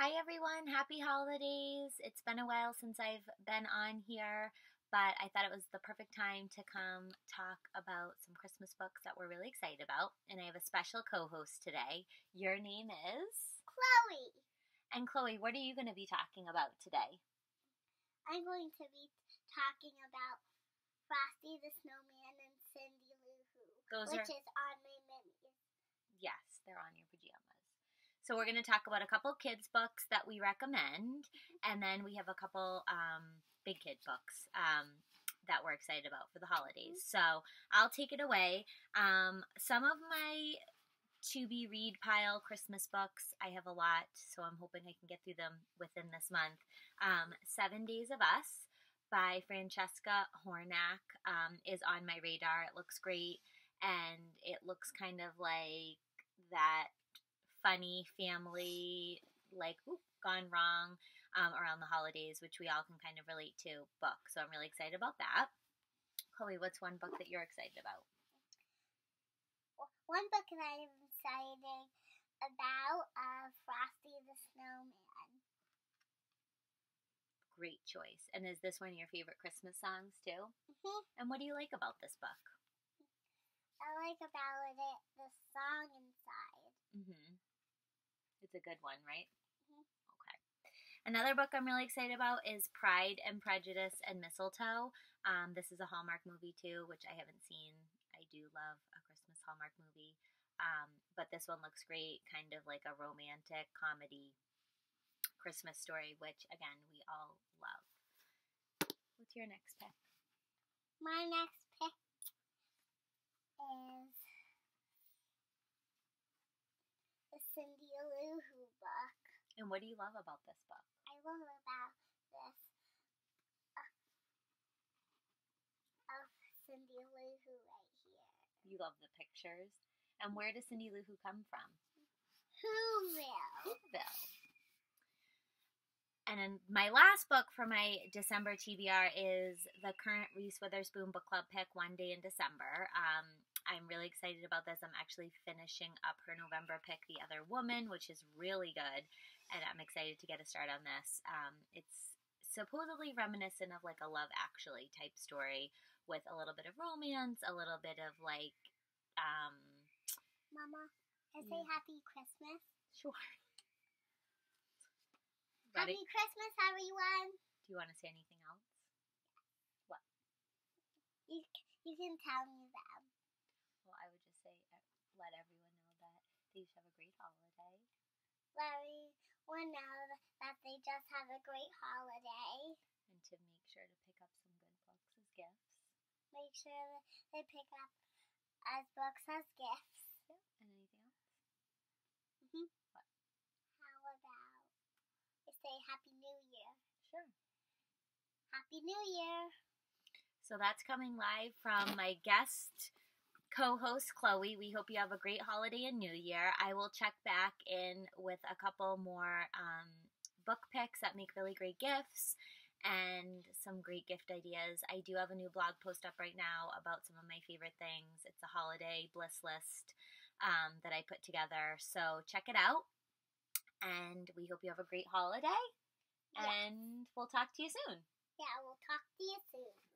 Hi, everyone. Happy holidays. It's been a while since I've been on here, but I thought it was the perfect time to come talk about some Christmas books that we're really excited about. And I have a special co host today. Your name is? Chloe. And Chloe, what are you going to be talking about today? I'm going to be talking about Frosty the Snowman and Cindy Lou Who, which are- is on my menu. Yes, they're on your. So we're going to talk about a couple kids books that we recommend, and then we have a couple um, big kid books um, that we're excited about for the holidays. So I'll take it away. Um, some of my to be read pile Christmas books, I have a lot, so I'm hoping I can get through them within this month. Um, Seven Days of Us by Francesca Hornak um, is on my radar. It looks great, and it looks kind of like that funny family, like oop, gone wrong um, around the holidays, which we all can kind of relate to book. So I'm really excited about that. Chloe, what's one book that you're excited about? One book that I'm excited about uh, Frosty the Snowman. Great choice. And is this one of your favorite Christmas songs too? Mhm. And what do you like about this book? I like about it the song inside. Mm-hmm. It's a good one, right? Mhm. Okay. Another book I'm really excited about is Pride and Prejudice and Mistletoe. Um, this is a Hallmark movie too, which I haven't seen. I do love a Christmas Hallmark movie. Um, but this one looks great, kind of like a romantic comedy Christmas story, which again we all love. What's your next pick? My next pick is the Cindy Lou Who book. And what do you love about this book? I love about this uh, of Cindy Lou Who right here. You love the pictures. And where does Cindy Lou Who come from? Whoville. Whoville. And then my last book for my December TBR is the current Reese Witherspoon Book Club pick, One Day in December. Um, I'm really excited about this. I'm actually finishing up her November pick, The Other Woman, which is really good. And I'm excited to get a start on this. Um, it's supposedly reminiscent of like a Love Actually type story with a little bit of romance, a little bit of like, um, Mama, I say. Happy Christmas. sure. Ready? Happy Christmas, everyone. Do you want to say anything else? What? You, you can tell me them. Well, I would just say uh, let everyone know should have a great holiday. Larry will know that they just have a great holiday. and to make sure to pick up some good books as gifts. Make sure that they pick up as books as gifts. Yep. And anything else? Hmm. What? How about I say Happy New Year? Sure. Happy New Year. So that's coming live from my guest co-host Chloe. We hope you have a great holiday and New Year. I will check back in with a couple more um, book picks that make really great gifts and some great gift ideas. I do have a new blog post up right now about some of my favorite things. It's a holiday bliss list um, that I put together. So check it out. And we hope you have a great holiday. Yes. And we'll talk to you soon. Yeah, we'll talk to you soon.